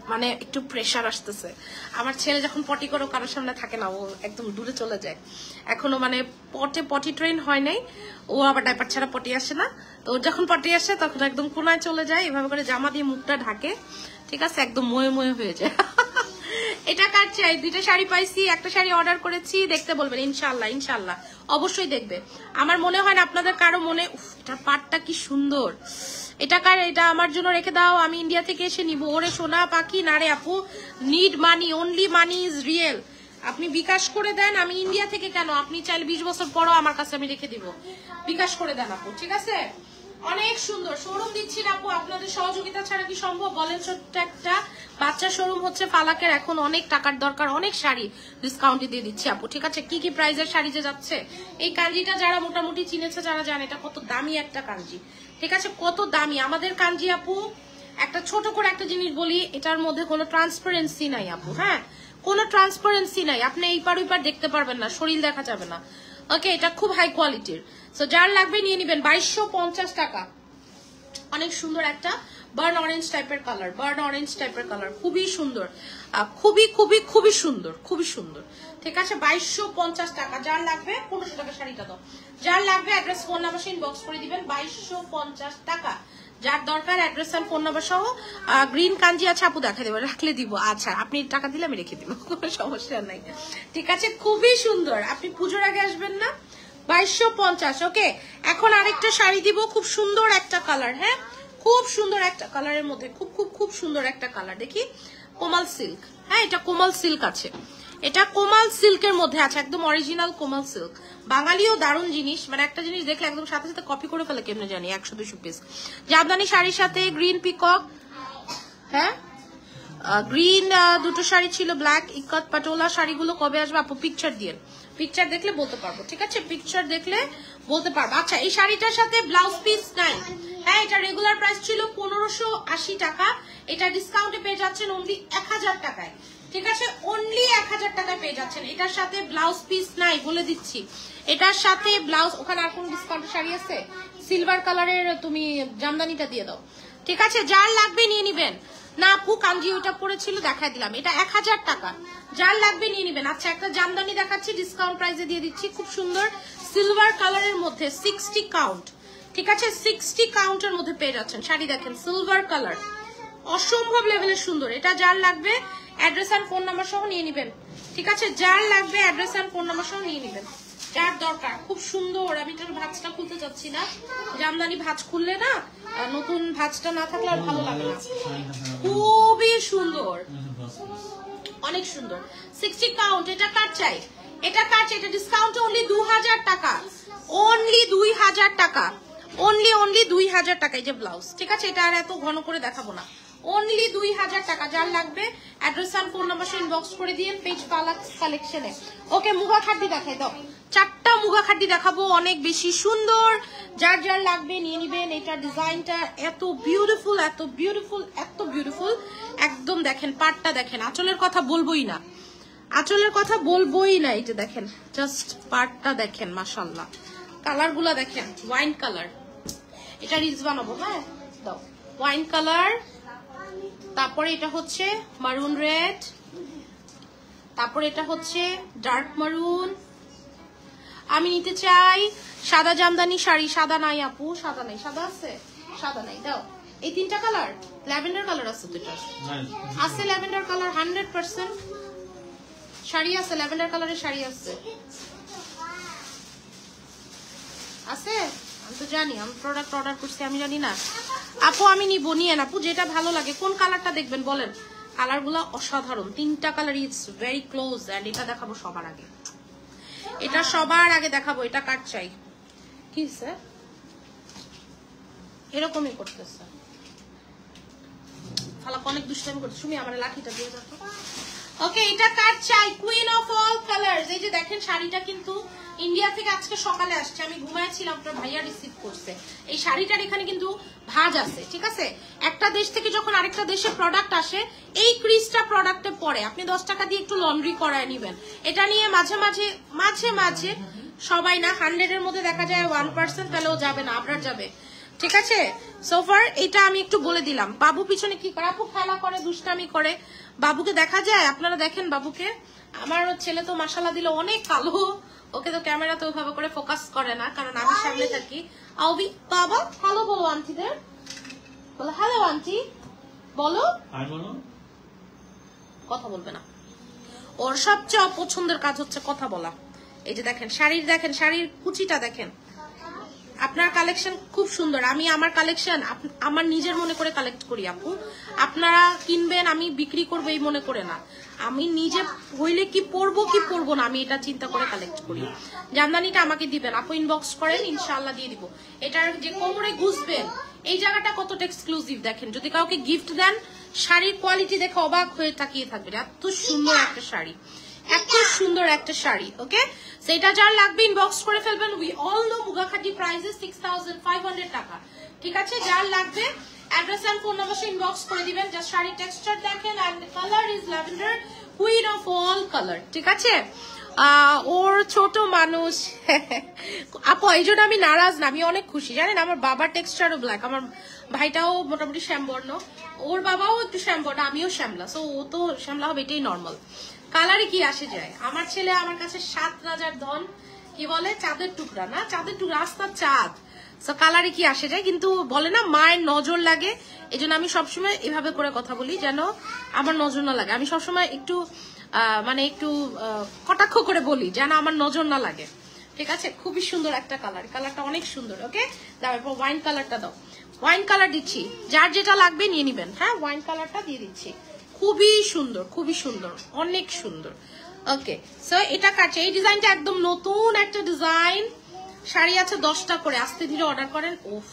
মানে একটু প্রেশার আসতেছে। আমার ছেলে যখন পটি করে, কারোর সামনে থাকে না, ও একদম দূরে চলে যায়। এখনও মানে পটে পটি ট্রেন হয় নাই। ও আবার ডাইপার ছাড়া পটি আসে না। তো যখন পটি আসে, তখন একদম কোনায় চলে যায়, এভাবে করে জামা দিয়ে মুখটা ঢাকে। ঠিক আছে? একদম ময়ে ময়ে হয়ে যায়। এটা কার চাই? দুইটা শাড়ি পাইছি, একটা শাড়ি অর্ডার করেছি, দেখতে বলবেন ইনশাল্লাহ ইনশাল্লাহ অবশ্যই দেখবে। আমার মনে হয় না আপনাদের কারও মনে এটা পাটটা কি সুন্দর। এটা কার? এটা আমার জন্য রেখে দাও, আমি ইন্ডিয়া থেকে এসে নিব। ওরে সোনা পাখি, না রে আপু। Need money only money is real আপনি বিকাশ করে দেন, আমি ইন্ডিয়া থেকে কেন? আপনি চাইলে বিশ বছর পরও আমার কাছে আমি রেখে দিব। বিকাশ করে দেন আপু, ঠিক আছে? অনেক সুন্দর। শোরুম দিচ্ছি আপু, আপনাদের সহযোগিতা ছাড়া কি সম্ভব? বলেন ছোট্ট একটা। বাচ্চা শোরুম হচ্ছে ফালাকের এখন অনেক টাকার দরকার, অনেক শাড়ি ডিসকাউন্টে দিয়ে দিচ্ছি আপু, ঠিক আছে? কি কি প্রাইজের শাড়ি যে যাচ্ছে? এই কাঞ্জিটা যারা মোটামুটি চিনেছে, যারা জানে এটা কত দামি একটা কাঞ্জি। ঠিক আছে? কত দামি। আমাদের কাঞ্জি আপু, একটা ছোট করে একটা জিনিস বলি, এটার মধ্যে কোনো ট্রান্সপারেন্সি নাই আপু হ্যাঁ? কোনো ট্রান্সপারেন্সি নাই। আপনি এই পার ওই পার দেখতে পারবেন না, শরীর দেখা যাবে না। ওকে এটা খুব হাই কোয়ালিটির সো যার লাগবে নিয়ে নিবেন। বাইশশো টাকা। অনেক সুন্দর একটা বার্ন অরেঞ্জ টাইপের কালার বার্ন অরেঞ্জ টাইপের কালার খুবই সুন্দর। খুবই খুবই খুবই সুন্দর খুবই সুন্দর। ঠিক আছে? বাইশশো পঞ্চাশ টাকা। যার লাগবে, পনেরোশো টাকা শাড়িটা দাও। যার লাগবে অ্যাড্রেস ফোন নাম্বার ইনবক্স করে দিবেন। বাইশশো পঞ্চাশ টাকা। যার দরকার অ্যাড্রেস আর ফোন নাম্বার সহ গ্রিন কাঞ্জি আছে, আপু দেখা দেবো, রাখলে দিব। আচ্ছা আপনি টাকা দিলে আমি রেখে দিব, কোনো সমস্যা নাই। ঠিক আছে? খুবই সুন্দর। আপনি পুজোর আগে আসবেন না? বাইশশো পঞ্চাশ ওকে এখন আরেকটা শাড়ি দিব, খুব সুন্দর একটা কালার হ্যাঁ? খুব সুন্দর একটা কালারের মধ্যে, খুব খুব খুব সুন্দর একটা কালার। দেখি, কোমাল সিল্ক হ্যাঁ এটা কোমাল সিল্ক আছে। এটা কোমাল সিল্কের মধ্যে আছে, একদম অরিজিনাল কোমাল সিল্ক বাঙালিও দারুণ জিনিস। মানে একটা জিনিস দেখলে একদম সাথে সাথে কপি করে ফেলে, কেমনে জানি, একশো, দুশো পিস জামদানি শাড়ির সাথে গ্রিন পিকক হ্যাঁ? গ্রিন দুটো শাড়ি ছিল ব্ল্যাক ইকত পাটোলা শাড়িগুলো কবে আসবে? আপু পিকচার দিয়ে। পিকচার দেখলে বলতে পারব, ঠিক আছে? পিকচার দেখলে বলতে পারব। আচ্ছা এই শাড়িটার সাথে ব্লাউজ পিস নাই। হ্যাঁ এটা রেগুলার প্রাইস ছিল পনেরোশো আশি টাকা। এটা ডিসকাউন্টে পেয়ে যাচ্ছেন অনলি এক হাজার টাকায়। ঠিক আছে? অনলি এক হাজার টাকায় পেয়ে যাচ্ছেন। এটার সাথে ব্লাউজ পিস নাই বলে দিচ্ছি। এটার সাথে ব্লাউজ ওখানে আর কোন ডিসকাউন্টের শাড়ি আছে? সিলভার কালারের তুমি জামদানিটা দিয়ে দাও। ঠিক আছে? যার লাগবে নিয়ে নিবেন। না, আপু কাঞ্জি ওইটা পড়েছিল দেখাই দিলাম। এটা এক হাজার টাকা। যার লাগবে নিয়ে নিবেন। আচ্ছা একটা জামদানি দেখাচ্ছি ডিসকাউন্ট প্রাইসে দিয়ে দিচ্ছি। খুব সুন্দর। সিলভার কালারের মধ্যে সিক্সটি কাউন্ট ঠিক আছে? সিক্সটি কাউন্টের মধ্যে পেয়ে যাচ্ছেন। শাড়ি দেখেন সিলভার কালার অসম্ভব লেভেলের সুন্দর। এটা যার লাগবে অ্যাড্রেস আর ফোন নাম্বার সহ নিয়ে নিবেন। ঠিক আছে? যার লাগবে অ্যাড্রেস আর ফোন নাম্বার সহ নিয়ে নিবেন। যার দরকার, খুব সুন্দর। আমি এটার ভাঁজটা খুলতে চাচ্ছি না। জামদানি ভাজ খুললে না নতুন ভাঁজটা না থাকলে আর ভালো লাগে না। খুবই সুন্দর। অনেক সুন্দর। সিক্সটি কাউন্ট এটা কার চাই? এটা চাই এটা ডিসকাউন্ট অনলি দু হাজার টাকা। অনলি দুই হাজার টাকা। অনলি অনলি দুই হাজার টাকা। এই যে ব্লাউজ ঠিক আছে? এটা আর এত ঘন করে দেখাবো না। অনলি দুই হাজার টাকা। যার লাগবে অ্যাড্রেস আর ফোন নাম্বার ইনবক্স করে দিয়ে পেজ পালা কালেকশনে ওকে, মুগা খাড্ডি দেখাই দাও। চারটা মুগা খাড্ডি দেখাবো, অনেক বেশি সুন্দর। যার যার লাগবে নিয়ে নিবেন। এটা ডিজাইনটা এত বিউটিফুল এত বিউটিফুল এত বিউটিফুল একদম দেখেন, পাটটা দেখেন। আঁচলের কথা বলবোই না। আঁচলের কথা বলবোই না এই যে দেখেন জাস্ট পার্টটা দেখেন মাসাল্লাহ কালারগুলা দেখেন ওয়াইন কালার এটা রিলস বানাবো হ্যাঁ? দাও। ওয়াইন কালার তারপরে এটা হচ্ছে মারুন রেড তারপরে এটা হচ্ছে ডার্ক মারুন আমি নিতে চাই সাদা জামদানি শাড়ি সাদা নাই আপু সাদা নাই সাদা আছে? সাদা নাই দাও। এই তিনটা কালার ল্যাভেন্ডার কালার আছে দুটো আছে lavender colour hundred percent sari আছে, ল্যাভেন্ডার কালারের শাড়ি আছে। আছে? আমি তো জানি, আমি প্রোডাক্ট অর্ডার করছি, আমি জানি না। আপু, আমি নিবো নিয়ে আপু, যেটা ভালো লাগে। কোন কালারটা দেখবেন, বলেন। কালারগুলো অসাধারণ। তিনটা colour is very close and এটা দেখাবো সবার আগে। এটা সবার আগে দেখাবো, এটা কাট চাই? কি স্যার এরকমই করতেছে। ফালাক অনেক দুষ্টামি করছে তুমি আমার লাঠিটা দিয়ে যাচ্ছ ওকে, এটা কাট চাই কুইন অফ অল কালার্স এই যে দেখেন, শাড়িটা কিন্তু ইন্ডিয়া থেকে আজকে সকালে আসছে। আমি ঘুমাইছিলাম আপনার ভাইয়া রিসিভ করছে। এই শাড়িটার এখানে কিন্তু ভাঁজ আছে, ঠিক আছে? একটা দেশ থেকে যখন আরেকটা দেশে প্রোডাক্ট আসে, এই ক্রিজটা প্রোডাক্টে পড়ে। আপনি দশ টাকা দিয়ে একটু লন্ড্রি করায় নিবেন। এটা নিয়ে মাঝে মাঝে মাঝে মাঝে সবাই না হান্ড্রেড এর মধ্যে দেখা যায় ওয়ান পার্সেন্ট তাহলেও যাবে না আপনার যাবে। ঠিক আছে? সোফার এটা আমি একটু বলে দিলাম। বাবু পিছনে কি করে? আপু খেলা করে, দুষ্টামি করে। বাবুকে দেখা যায়? আপনারা দেখেন বাবুকে? আমার ছেলে তো মাসালা দিল অনেক কালো ওকে তো ক্যামেরা তো ওইভাবে করে ফোকাস করে না কারণ আমি সামনে থাকি। আউবি বাবা হ্যালো বলো আন্টিদের বলো হ্যালো আন্টি বলো। বলো। কথা বলবে না। ওর সবচেয়ে অপছন্দের কাজ হচ্ছে কথা বলা। এই যে দেখেন শাড়ির দেখেন শাড়ির কুচিটা দেখেন। আপনার কালেকশন খুব সুন্দর। আমি আমার কালেকশন আমার নিজের মনে করে কালেক্ট করি আপু। আপনারা কিনবেন, আমি বিক্রি করব এই মনে করে না। আমি নিজে হইলে কি পরবো কি পরবো না, আমি এটা চিন্তা করে কালেক্ট করি। জামদানিটা আমাকে দিবেন। আপু ইনবক্স করেন, ইনশাআল্লাহ দিয়ে দিব। এটার যে কোমরে ঘুষবেন, এই জায়গাটা কতটা এক্সক্লুসিভ দেখেন। যদি কাউকে গিফট দেন, শাড়ির কোয়ালিটি দেখে অবাক হয়ে তাকিয়ে থাকবেন। এত সুন্দর একটা শাড়ি। এত সুন্দর একটা শাড়ি ওকে সেটা যার লাগবে ইনবক্স করে ফেলবেন। উই অল নো মুগাখাটি প্রাইসে সিক্স থাউজেন্ড ফাইভ হান্ড্রেড টাকা। ঠিক আছে? যার লাগবে address and phone number inbox করে দিবেন। জাস্ট শাড়ির টেক্সচার দেখেন and colour is lavender queen of all colour ঠিক আছে? ওর ছোট মানুষ। আপু, এই জন্য আমি নারাজ না, আমি অনেক খুশি। জানেন, আমার বাবার টেক্সচারও ব্ল্যাক আমার ভাইটাও মোটামুটি শ্যামবর্ণ। ওর বাবাও একটু শ্যামবর্ণ, আমিও শ্যামলা। সো ও তো শ্যামলা হবে, এটাই নর্মাল কালারে কি আসে যায়? আমার ছেলে আমার কাছে সাত রাজার ধন, কি বলে? চাঁদের টুকরা, না? চাঁদের টুকরা আস্তার চাঁদ। সো কালারে কি আসে যায়? কিন্তু বলে না, মায়ের নজর লাগে। এই জন্য আমি সবসময় এভাবে করে কথা বলি, যেন আমার নজর না লাগে। আমি সবসময় একটু মানে একটু কটাক্ষ করে বলি, যেন আমার নজর না লাগে। ঠিক আছে? খুবই সুন্দর একটা কালার। কালারটা অনেক সুন্দর, ওকে? দাও, এরপর ওয়াইন কালারটা দাও। ওয়াইন কালার দিচ্ছি। যার যেটা লাগবে নিয়ে নিবেন হ্যাঁ? ওয়াইন কালারটা দিয়ে দিচ্ছি। খুবই সুন্দর খুবই সুন্দর, অনেক সুন্দর। ওকে সো এটা কাটছে এই ডিজাইনটা একদম নতুন একটা ডিজাইন শাড়ি আছে দশটা করে, আস্তে ধীরে অর্ডার করেন ওফ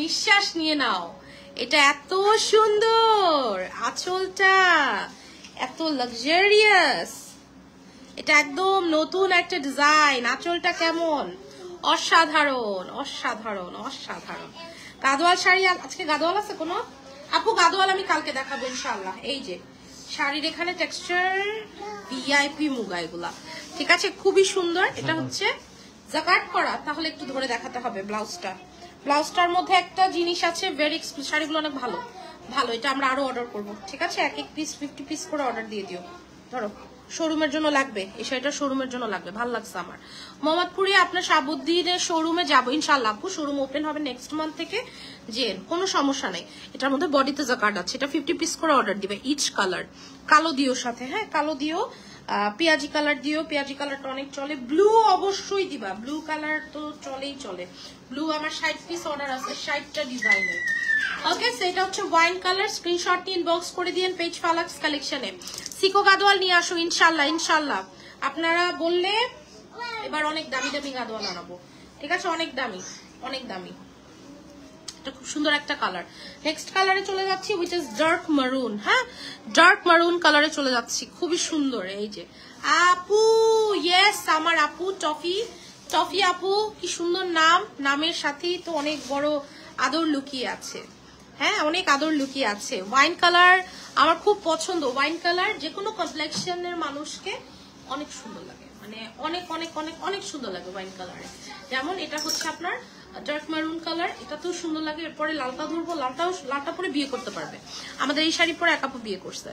নিঃশ্বাস নিয়ে নাও। এটা এত সুন্দর, আঁচলটা এত লাক্সারিয়াস এটা একদম নতুন একটা ডিজাইন আঁচলটা কেমন? অসাধারণ অসাধারণ অসাধারণ। গাদোয়াল শাড়ি আজকে গাদোয়াল আছে কোনো? আপু গাদোয়াল আমি কালকে দেখাবো ইনশাল্লাহ এই যে শাড়ির এখানে টেক্সচার ভিআইপি মুগা এগুলা। ঠিক আছে? খুবই সুন্দর। এটা হচ্ছে জাকাট করা তাহলে একটু ধরে দেখাতে হবে ব্লাউজটা। ব্লাউজটার মধ্যে একটা জিনিস আছে ভেরি শাড়িগুলো অনেক ভালো। ভালো এটা আমরা আরও অর্ডার করব। ঠিক আছে? এক এক পিস ফিফটি পিস করে অর্ডার দিয়ে দিও। ধরো। শোরুমের জন্য লাগবে। এই শাড়িটা শোরুমের জন্য লাগবে। ভালো লাগছে আমার। মোহাম্মদপুরে আপনার সাবুদ্দিনের শোরুমে যাব। ইনশাল্লাহ আপু শোরুম ওপেন হবে নেক্সট মান্থ থেকে। যে কোনো সমস্যা নেই। এটার মধ্যে বডিতে যা কার্ড আছে, এটা ফিফটি পিস করে অর্ডার দিবে ইচ কালার কালো দিও সাথে হ্যাঁ? কালো দিও পেঁয়াজি কালার দিও, পেঁয়াজি কালারটা অনেক চলে। ব্লু অবশ্যই দিবা। ব্লু কালার তো চলেই চলে। ব্লু আমার ষাট পিস অর্ডার আছে, ষাটটা ডিজাইনের ওকে সেটা হচ্ছে ওয়াইন কালার স্ক্রিনশট নিয়ে ইনবক্স করে দিয়েন পেজ ফালাক্স কালেকশনে সিকো গাদোয়াল নিয়ে আসো, ইনশাল্লাহ ইনশাল্লাহ। আপনারা বললে এবার অনেক দামি দামি গাদোয়াল আনাবো। ঠিক আছে? অনেক দামি অনেক দামি। এটা খুব সুন্দর একটা কালার নেক্সট কালারে চলে যাচ্ছি উইচ ইজ ডার্ক মারুন হ্যাঁ? ডার্ক মারুন কালারে চলে যাচ্ছি, খুবই সুন্দর, এই যে। আপু ইয়েস আমার আপু, টফি। টফি আপু, কি সুন্দর নাম। নামের সাথেই তো অনেক বড় আদর লুকিয়ে আছে। হ্যাঁ অনেক আদর লুকিয়ে আছে। ওয়াইন কালার আমার খুব পছন্দ। ওয়াইন কালার যে কোনো কমপ্লেক্সনের মানুষকে অনেক সুন্দর লাগে। মানে অনেক অনেক অনেক অনেক সুন্দর লাগে ওয়াইন কালারে যেমন এটা হচ্ছে আপনার ডার্ক মারুন কালার এটা তো সুন্দর লাগে। এরপরে লালটা ধরবো, লালটাও লালটা পরে বিয়ে করতে পারবে। আমাদের এই শাড়ি পরে এক আপু বিয়ে করছে।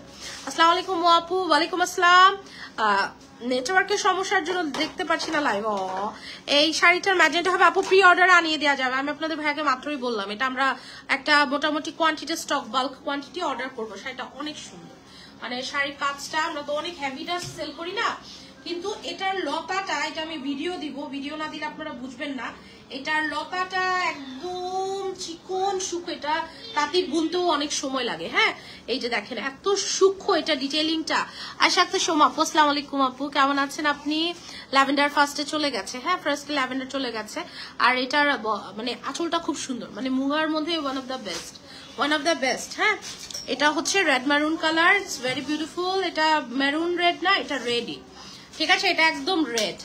আসসালাম আলাইকুম ও আপু, ওয়ালাইকুম আসসালাম। নেটওয়ার্কের সমস্যার জন্য দেখতে পাচ্ছি না লাইভ এই শাড়িটার ম্যাজেন্টা হবে, আপু প্রি অর্ডার আনিয়ে দেওয়া যাবে। আমি আপনাদের ভাইকে মাত্রই বললাম, এটা আমরা একটা মোটামুটি quantity stock bulk quantity order করব। শাড়িটা অনেক সুন্দর। মানে শাড়ির কাজটা, আমরা তো অনেক হ্যাভিটা সেল করি না, কিন্তু এটার লতাটা, এটা আমি ভিডিও দিব। ভিডিও না দিলে আপনারা বুঝবেন না। এটার লতাটা একদম চিকন সূক্ষ্ম, এটা তাঁতির বুনতেও অনেক সময় লাগে হ্যাঁ? এই যে দেখেন, এত সূক্ষ্ম এটা ডিটেলিংটা আর সাথে সোমা আপু, আসসালামু আলাইকুম আপু, কেমন আছেন আপনি? ল্যাভেন্ডার ফার্স্টে চলে গেছে হ্যাঁ? ফার্স্টে ল্যাভেন্ডার চলে গেছে। আর এটার মানে আঁচলটা খুব সুন্দর মানে মুগার মধ্যে one of the best one of the best হ্যাঁ? এটা হচ্ছে red maroon colour it's very beautiful এটা মেরুন রেড না, এটা রেডি ঠিক আছে? এটা একদম রেড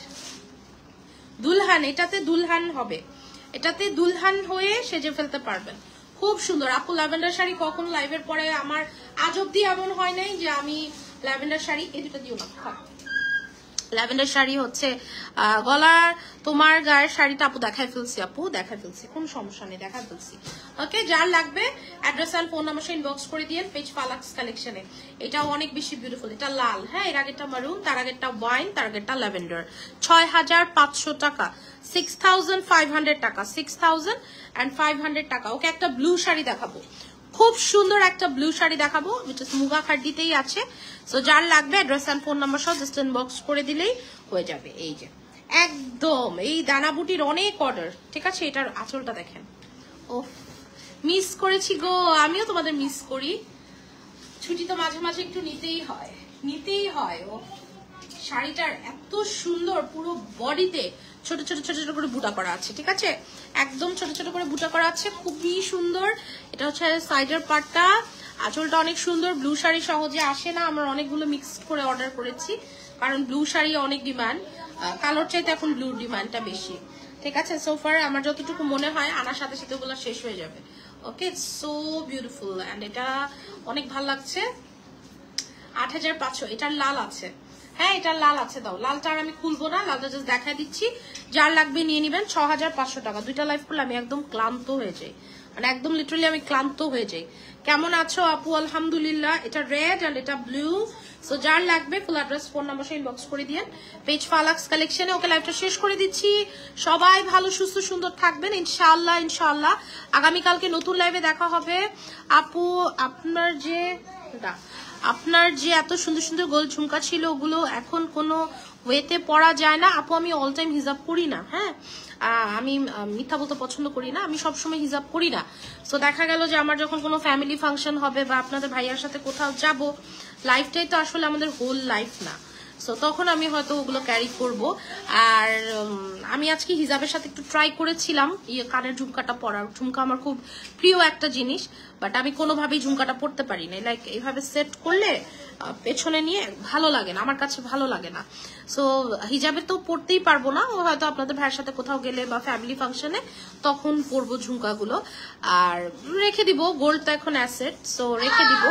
দুলহান, এটাতে দুলহান হবে। এটাতে দুলহান হয়ে সেজে ফেলতে পারবেন। খুব সুন্দর। আপু, ল্যাভেন্ডার শাড়ি কখন লাইভের পরে? আমার আজ অব্দি এমন হয় নাই যে আমি ল্যাভেন্ডার শাড়ি, এই দুটো দিও না। ল্যাভেন্ডার শাড়ি হচ্ছে গলার তোমার গায়ের শাড়িটা আপু দেখাই ফেলছি আপু দেখাই ফেলছি, কোন সমস্যা নেই দেখাই ফেলছি। ওকে, যার লাগবে অ্যাড্রেস আর ফোন নাম্বার ইনবক্স করে দিয়ে পেজ পালাক্স কালেকশনে এটাও অনেক বেশি বিউটিফুল এটা লাল হ্যাঁ এর আগেরটা মারুন তার আগেরটা ওয়াইন তার আগেরটা ল্যাভেন্ডার ছয় হাজার পাঁচশো টাকা সিক্স টাকা সিক্স থাউজেন্ড টাকা। ওকে, একটা ব্লু শাড়ি দেখাবো। খুব সুন্দর একটা ব্লু শাড়ি দেখাবো মুগা খাড্ডিতেই আছে। সো যার লাগবে অ্যাড্রেস অ্যান্ড ফোন নাম্বার সহ জাস্ট ইনবক্স করে দিলেই হয়ে যাবে, এই যে। একদম, এই দানাবুটির অনেক অর্ডার ঠিক আছে? এটার আঁচলটা দেখেন। ও মিস করেছি গো, আমিও তোমাদের মিস করি। ছুটি তো মাঝে মাঝে একটু নিতেই হয় নিতেই হয় ও শাড়িটার এত সুন্দর, পুরো বডিতে ছোট ছোট ছোট ছোট করে বুটা করা আছে, ঠিক আছে? একদম ছোট ছোট করে বুটা করা আছে, খুবই সুন্দর। এটা হচ্ছে সাইডের পার্টটা আঁচলটা অনেক সুন্দর ব্লু শাড়ি সহজে আসে না, আমরা অনেকগুলো মিক্স করে অর্ডার করেছি, কারণ ব্লু শাড়ি অনেক ডিমান্ড কালোর চাইতে এখন ব্লু ডিমান্ডটা বেশি, ঠিক আছে? সোফার আমার যতটুকু মনে হয়, আনার সাথে সাথে ওগুলো শেষ হয়ে যাবে। ওকে সো বিউটিফুল অ্যান্ড এটা অনেক ভালো লাগছে। আট হাজার পাঁচশো, এটার লাল আছে। হ্যাঁ এটা লাল আছে, দাও। লালটা আর আমি খুলবো না, লালটা জাস্ট দেখাই দিচ্ছি। যার লাগবে নিয়ে নিবেন ছ টাকা। দুইটা লাইফ করলে আমি একদম ক্লান্ত হয়ে যাই। মানে একদম লিটারালি আমি ক্লান্ত হয়ে যাই। কেমন আছো আপু? আলহামদুলিল্লাহ। এটা রেড আর এটা ব্লু সো যার লাগবে ফুল অ্যাড্রেস ফোন নাম্বার সহ ইনবক্স করে দিয়েন। পেজ ফালাক্স কালেকশনে ওকে লাইভটা শেষ করে দিচ্ছি। সবাই ভালো, সুস্থ, সুন্দর থাকবেন। ইনশাআল্লাহ ইনশাআল্লাহ। আগামীকালকে নতুন লাইভে দেখা হবে। আপু, আপনার যে আপনার যে এত সুন্দর সুন্দর গোল ঝুমকা ছিল, ওগুলো এখন কোনো ওয়েতে পরা যায় না। আপু, আমি অল টাইম হিজাব করি না হ্যাঁ? আমি মিথ্যা বলতে পছন্দ করি না, আমি সবসময় হিজাব করি না। সো দেখা গেল যে আমার যখন কোনো ফ্যামিলি ফাংশন হবে বা আপনাদের ভাইয়ার সাথে কোথাও যাব লাইফটাই তো আসলে আমাদের হোল লাইফ না। সো তখন আমি হয়তো ওগুলো ক্যারি করব। আর আমি আজকে হিজাবের সাথে একটু ট্রাই করেছিলাম ইয়ে কানের ঝুমকাটা পরার। ঝুমকা আমার খুব প্রিয় একটা জিনিস। বাট আমি কোনোভাবেই ঝুমকাটা পরতে পারি না লাইক এইভাবে সেট করলে পেছনে নিয়ে ভালো লাগে না, আমার কাছে ভালো লাগে না। সো হিজাবে তো পরতেই পারব না। ও হয়তো আপনাদের ভাইয়ের সাথে কোথাও গেলে বা ফ্যামিলি ফাংশনে তখন পরবো ঝুমকাগুলো। আর রেখে দিব গোল্ড তো এখন অ্যাসেট সো রেখে দিব।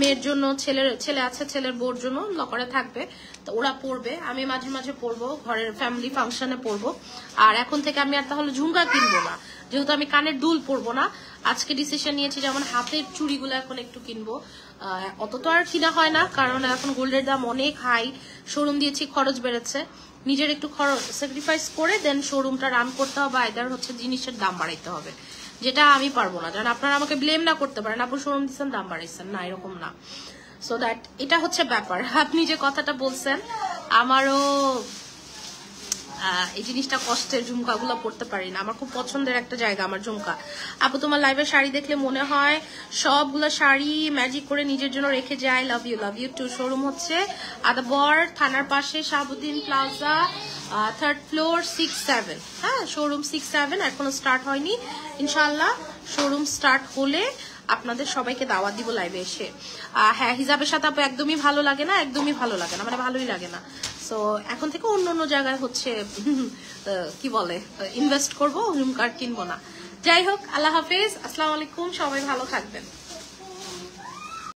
মেয়ের জন্য, ছেলের, ছেলে আছে, ছেলের বোর জন্য লকারে থাকবে। তো ওরা পরবে, আমি মাঝে মাঝে পরবো, ঘরের ফ্যামিলি ফাংশনে পরবো। আর এখন থেকে আমি আর তাহলে ঝুমকা কিনবো না। যেহেতু আমি কানের দুল পরবো না, আজকে ডিসিশন নিয়েছি যেমন হাতের চুড়িগুলো এখন একটু কিনবো। অত তো আর কিনা হয় না, কারণ এখন গোল্ডের দাম অনেক হাই শোরুম দিয়েছি, খরচ বেড়েছে। নিজের একটু খরচ স্যাক্রিফাইস করে দেন শোরুমটা রান করতে হবে আইদার হচ্ছে জিনিসের দাম বাড়াইতে হবে। যেটা আমি পারব না। কারণ আপনারা আমাকে ব্লেম না করতে পারেন আপনি শোরুম দিচ্ছেন দাম বাড়াইছেন। না, এরকম না। সো দ্যাট এটা হচ্ছে ব্যাপার। আপনি যে কথাটা বলছেন, আমারও এই জিনিসটা কষ্টের ঝুমকাগুলো পড়তে পারি না। আমার খুব পছন্দের একটা জায়গা, আমার ঝুমকা। আপু, তোমার লাইভে শাড়ি দেখলে মনে হয় সবগুলো শাড়ি ম্যাজিক করে নিজের জন্য রেখে যায়। Love you love you too showroom হচ্ছে আদাবর, থানার পাশে Shahabuddin plaza third floor six seven হ্যাঁ শোরুম সিক্স সেভেন এখনও স্টার্ট হয়নি। ইনশাল্লাহ শোরুম স্টার্ট হলে আপনাদের সবাইকে দাওয়াত দিব লাইভে এসে। হ্যাঁ হিজাবের সাথে আপু একদমই ভালো লাগে না, একদমই ভালো লাগে না মানে ভালোই লাগে না। সো এখন থেকে অন্য অন্য জায়গায় হচ্ছে কি বলে ইনভেস্ট করব রুম কার্ড কিনবো না। যাই হোক, আল্লাহ হাফিজ, আসসালামু আলাইকুম, সবাই ভালো থাকবেন।